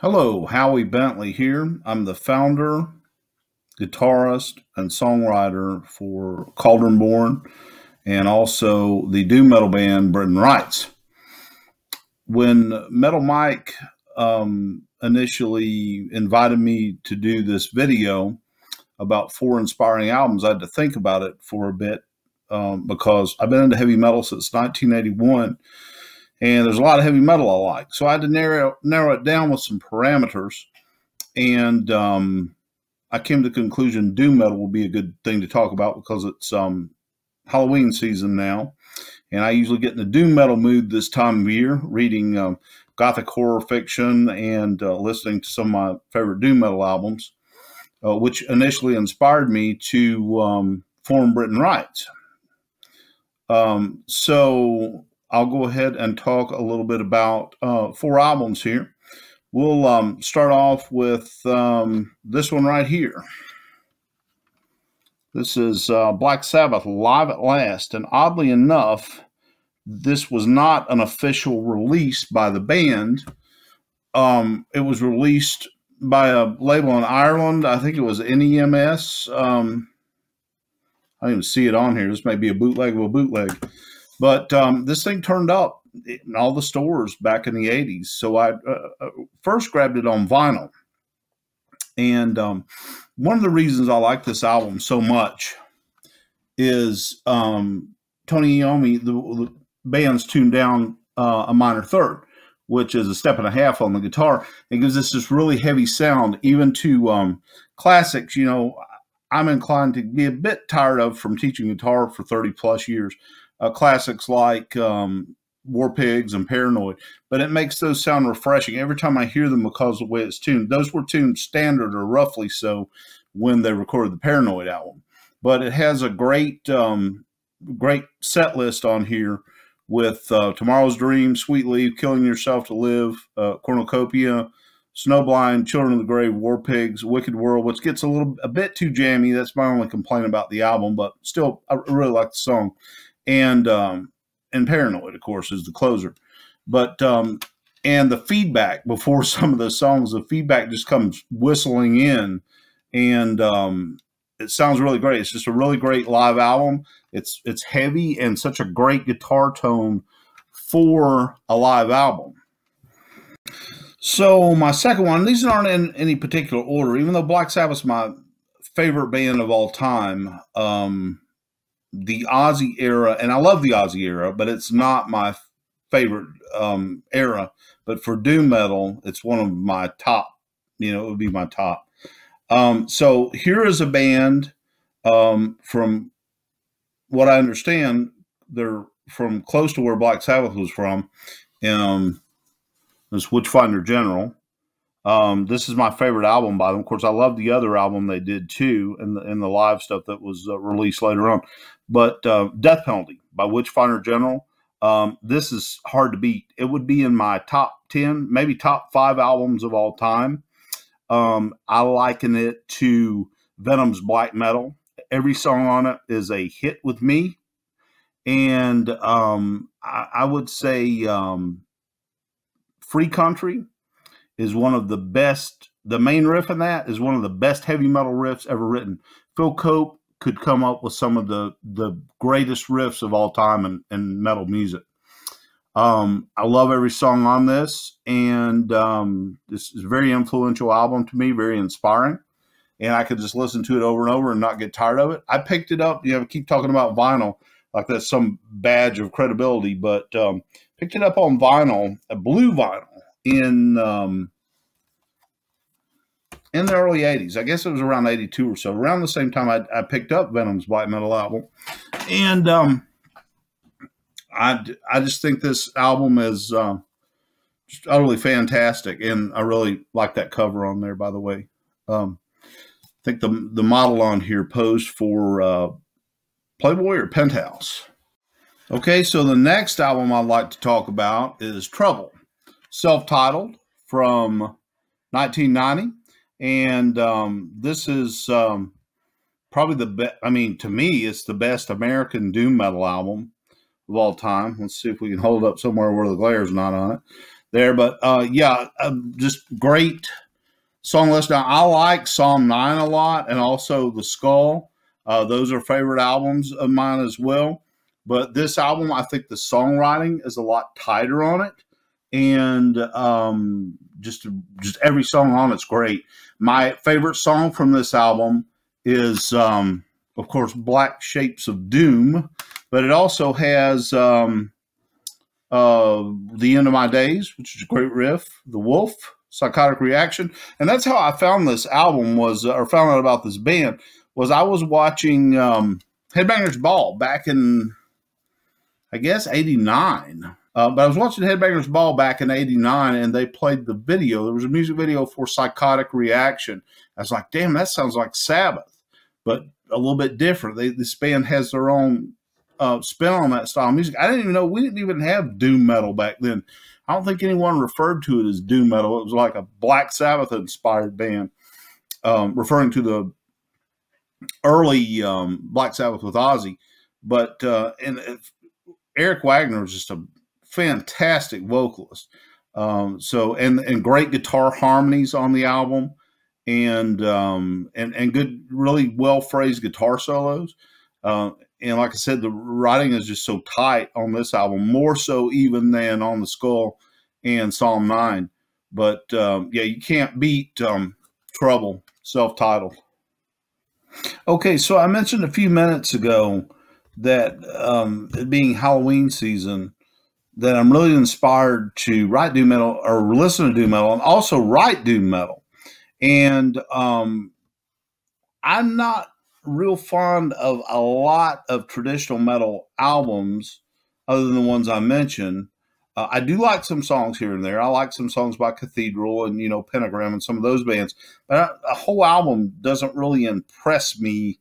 Hello, Howie Bentley here. I'm the founder, guitarist, and songwriter for Cauldron Born and also the doom metal band Briton Rites. When Metal Mike um, initially invited me to do this video about four inspiring albums, I had to think about it for a bit um, because I've been into heavy metal since 1981 and there's a lot of heavy metal I like. So I had to narrow narrow it down with some parameters, and um, I came to the conclusion doom metal will be a good thing to talk about because it's um, Halloween season now, and I usually get in the doom metal mood this time of year, reading um, gothic horror fiction and uh, listening to some of my favorite doom metal albums, uh, which initially inspired me to um, form Briton Rites. Um, so I'll go ahead and talk a little bit about uh, four albums here. We'll um, start off with um, this one right here. This is uh, Black Sabbath Live at Last. And oddly enough, this was not an official release by the band. Um, it was released by a label in Ireland. I think it was NEMS. Um, I didn't even see it on here. This may be a bootleg of a bootleg. But um, this thing turned up in all the stores back in the 80s. So I uh, uh, first grabbed it on vinyl. And um, one of the reasons I like this album so much is um, Tony Iommi, the, the, band's tuned down uh, a minor third, which is a step and a half on the guitar. It gives us this really heavy sound, even to um, classics. You know, I'm inclined to be a bit tired of from teaching guitar for 30 plus years uh, classics like um, War Pigs and Paranoid, but it makes those sound refreshing every time I hear them because of the way it's tuned. Those were tuned standard or roughly so when they recorded the Paranoid album, but it has a great, um, great set list on here with uh, Tomorrow's Dream, Sweet Leaf, Killing Yourself to Live, uh, Cornucopia, Snowblind, Children of the Grave, War Pigs, Wicked World, which gets a little a bit too jammy. That's my only complaint about the album, but still, I really like the song and um, and paranoid, of course, is the closer. But um, and the feedback before some of the songs, the feedback just comes whistling in, and um, it sounds really great. It's just a really great live album. It's it's heavy and such a great guitar tone for a live album. So my second one, these aren't in any particular order, even though Black Sabbath's my favorite band of all time. Um, the Ozzy era, and I love the Ozzy era, but it's not my favorite um, era. But for doom metal, it's one of my top. You know, it would be my top. Um, so here is a band um, from what I understand, they're from close to where Black Sabbath was from. Um, this Witchfinder General. Um, this is my favorite album by them. Of course, I love the other album they did too, and the, and the live stuff that was uh, released later on. But uh, Death Penalty by Witchfinder General. Um, this is hard to beat. It would be in my top 10, maybe top five albums of all time. Um, I liken it to Venom's Black Metal. Every song on it is a hit with me. And um, I, I, would say um, Free Country is one of the best. The main riff in that is one of the best heavy metal riffs ever written. Phil Cope could come up with some of the the greatest riffs of all time in, in metal music. Um, I love every song on this, and um, this is a very influential album to me, very inspiring. And I could just listen to it over and over and not get tired of it. I picked it up, you know, keep talking about vinyl like that's some badge of credibility, but um, picked it up on vinyl, a blue vinyl in um, in the early 80s. I guess it was around 82 or so. Around the same time I, I picked up Venom's Black Metal album. And um, I, I just think this album is uh, just utterly fantastic. And I really like that cover on there, by the way. Um, I think the, the model on here posed for uh, Playboy or Penthouse. Okay, so the next album I'd like to talk about is Trouble self titled from 1990. And um, this is um, probably the best, I mean, to me, it's the best American doom metal album of all time. Let's see if we can hold up somewhere where the glare is not on it. there. But uh, yeah, uh, just great song list. Now, I like Psalm 9 a lot and also The Skull. Uh, those are favorite albums of mine as well. But this album, I think the songwriting is a lot tighter on it. And um, just just every song on it's great. My favorite song from this album is, um, of course, Black Shapes of Doom, but it also has um, uh, The End of My Days, which is a great riff, The Wolf, Psychotic Reaction. And that's how I found this album was, or found out about this band, was I was watching um, Headbangers Ball back in, I guess, 89. Uh, but I was watching Headbangers Ball back in '89, and they played the video. There was a music video for Psychotic Reaction. I was like, "Damn, that sounds like Sabbath," but a little bit different. They, this band has their own uh, spin on that style of music. I didn't even know we didn't even have doom metal back then. I don't think anyone referred to it as doom metal. It was like a Black Sabbath inspired band, um, referring to the early um, Black Sabbath with Ozzy. But uh, and Eric Wagner was just a fantastic vocalist. Um, so and and great guitar harmonies on the album, and um, and and good, really well phrased guitar solos. Uh, and like I said, the writing is just so tight on this album, more so even than on the Skull and Psalm Nine. But um, yeah, you can't beat um, Trouble, self-titled. Okay, so I mentioned a few minutes ago that um, being Halloween season, that I'm really inspired to write doom metal or listen to doom metal and also write doom metal. And um, I'm not real fond of a lot of traditional metal albums other than the ones I mentioned. Uh, I do like some songs here and there. I like some songs by Cathedral and you know Pentagram and some of those bands, but a whole album doesn't really impress me.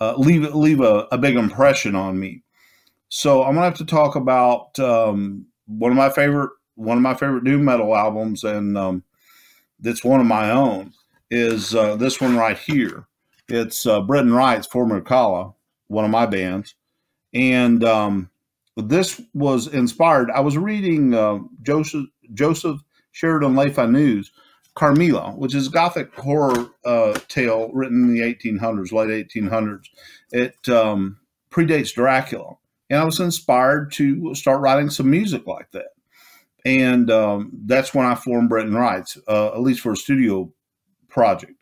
Uh, leave leave a, a, big impression on me. So I'm gonna have to talk about um, one of my favorite one of my favorite doom metal albums, and um, that's one of my own. Is uh, this one right here? It's uh, Briton Rites For Mircalla, one of my bands, and um, this was inspired. I was reading uh, Joseph Joseph Sheridan Le Fanu's Carmilla, which is a gothic horror uh, tale written in the 1800s, late 1800s. It um, predates Dracula, and I was inspired to start writing some music like that. And um, that's when I formed Briton Rites, uh, at least for a studio project.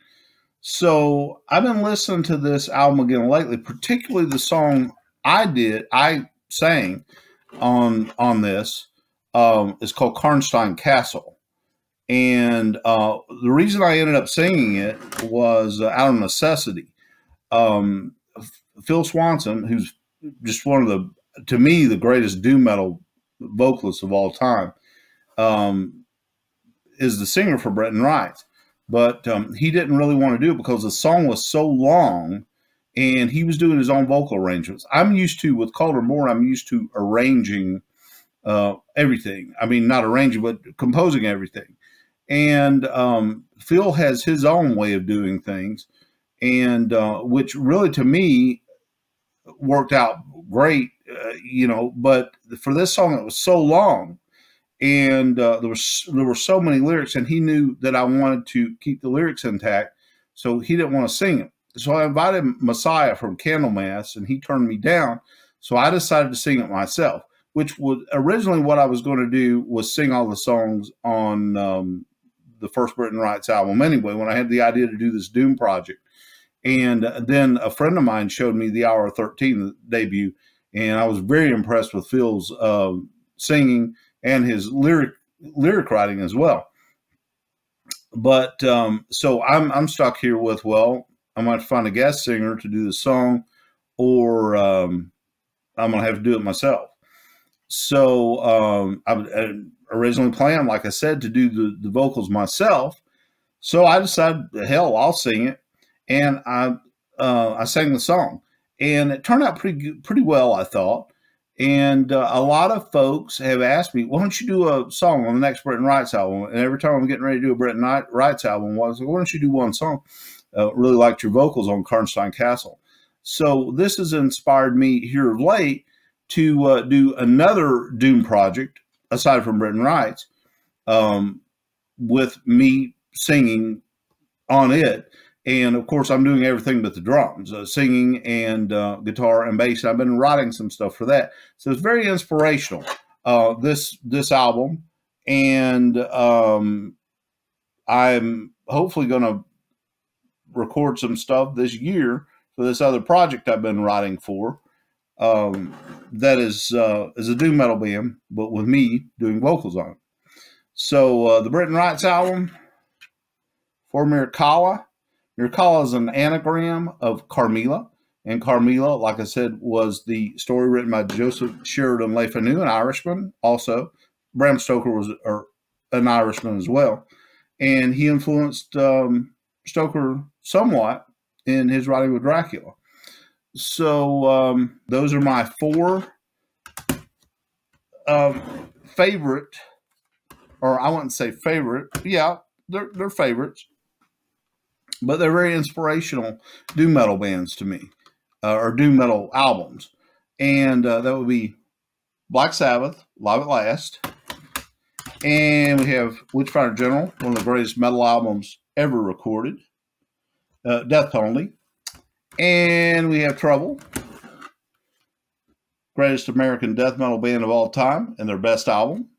So I've been listening to this album again lately, particularly the song I did, I sang on on this um, is called Karnstein Castle. And uh, the reason I ended up singing it was uh, out of necessity. Um, Phil Swanson, who's just one of the to me the greatest doom metal vocalists of all time, um, is the singer for Briton Rite. But um, he didn't really want to do it because the song was so long, and he was doing his own vocal arrangements. I'm used to with Cauldron Born. I'm used to arranging uh, everything. I mean, not arranging, but composing everything. And um, Phil has his own way of doing things, and uh, which really to me worked out great, uh, you know. But for this song, it was so long, and uh, there was there were so many lyrics, and he knew that I wanted to keep the lyrics intact, so he didn't want to sing it. So I invited Messiah from Candlemass, and he turned me down. So I decided to sing it myself, which was originally what I was going to do was sing all the songs on um, the first Briton Rites album. Anyway, when I had the idea to do this Doom project, and then a friend of mine showed me the Hour 13 debut, and I was very impressed with Phil's uh, singing and his lyric lyric writing as well. But um, so I'm I'm stuck here with well, I'm going to find a guest singer to do the song, or um, I'm gonna have to do it myself. So um, I, I originally planned, like I said, to do the, the vocals myself. So I decided, hell, I'll sing it and I uh, I sang the song, and it turned out pretty pretty well, I thought. And uh, a lot of folks have asked me, "Why don't you do a song on the next Briton Rites album?" And every time I'm getting ready to do a Briton Rites album, I was like, "Why don't you do one song?" Uh, really liked your vocals on Karnstein Castle. So this has inspired me here of late to uh, do another Doom project aside from Briton Rites, um, with me singing on it. And of course, I'm doing everything but the drums, uh, singing and uh, guitar and bass. I've been writing some stuff for that, so it's very inspirational. Uh, this this album, and um, I'm hopefully going to record some stuff this year for this other project I've been writing for. Um, that is uh, is a doom metal band, but with me doing vocals on it. So uh, the Briton Rites album for Mircalla. call is an anagram of Carmilla. And Carmilla, like I said, was the story written by Joseph Sheridan Le Fanu, an Irishman. Also, Bram Stoker was an Irishman as well. And he influenced um, Stoker somewhat in his writing with Dracula. So um, those are my four um, favorite, or I wouldn't say favorite. Yeah, they're, they're favorites, but they're very inspirational doom metal bands to me, uh, or doom metal albums. And uh, that would be Black Sabbath, Live at Last. And we have Witchfinder General, one of the greatest metal albums ever recorded. Uh, Death Penalty, and we have Trouble, greatest American death metal band of all time, and their best album.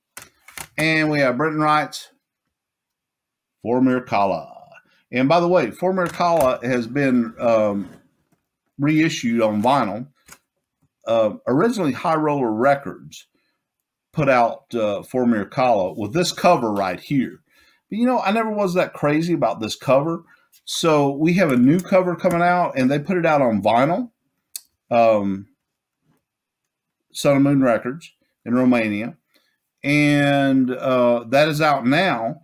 And we have Briton Rites For Mircalla. And by the way, For Mircalla has been um, reissued on vinyl. Uh, originally, High Roller Records put out uh, with this cover right here. But you know, I never was that crazy about this cover. So we have a new cover coming out, and they put it out on vinyl. Um, Sun and Moon Records in Romania, and uh, that is out now.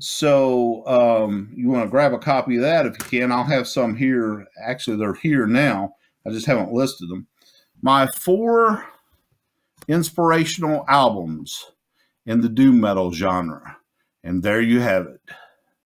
So um, you want to grab a copy of that if you can. I'll have some here. Actually, they're here now. I just haven't listed them. My four inspirational albums in the doom metal genre, and there you have it.